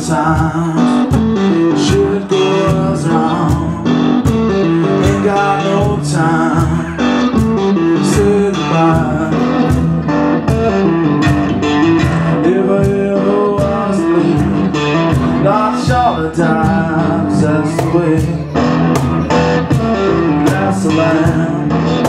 sometimes. Shit goes wrong. Ain't got no time. To Say goodbye. If I ever was me Lots of the times That's the way. That's the land.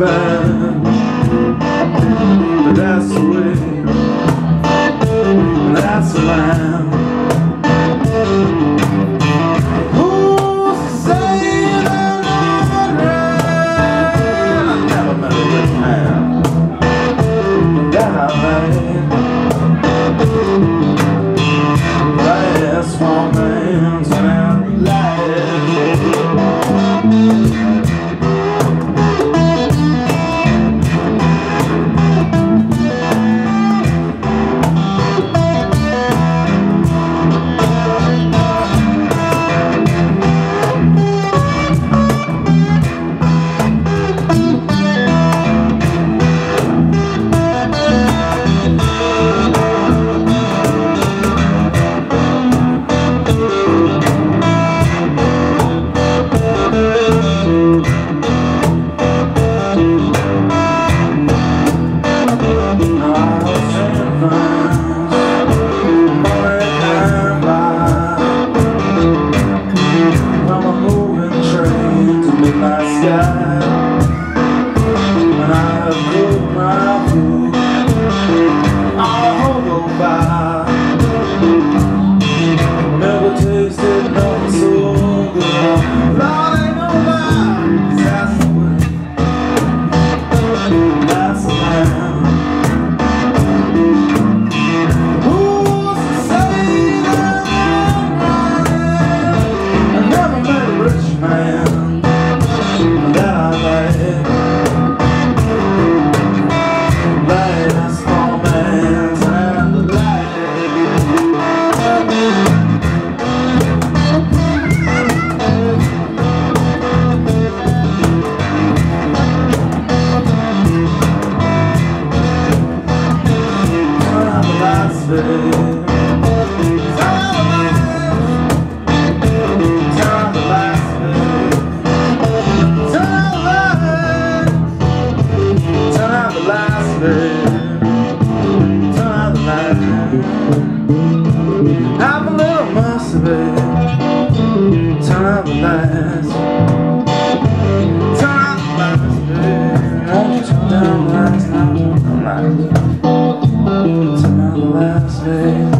Just last day